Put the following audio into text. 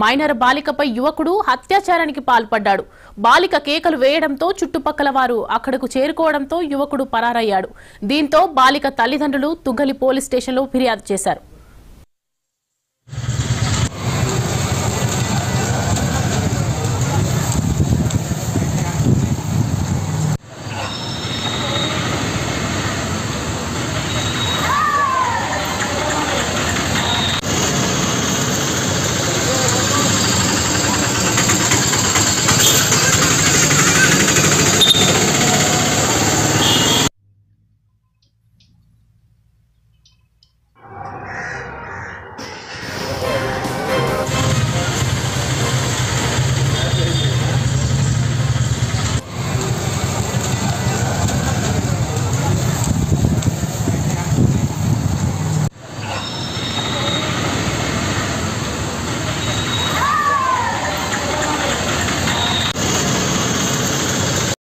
Minor బాలికపై యువకుడు అత్యాచారానికి పాల్పడ్డాడు. బాలిక కేకలు వేయడంతో చుట్టుపక్కల వారు అక్కడకు చేరుకోవడంతో యువకుడు పరారయ్యాడు. దీంతో బాలిక తల్లిదండ్రులు తుగ్గలి పోలీస్ స్టేషన్లో ఫిర్యాదు చేశారు.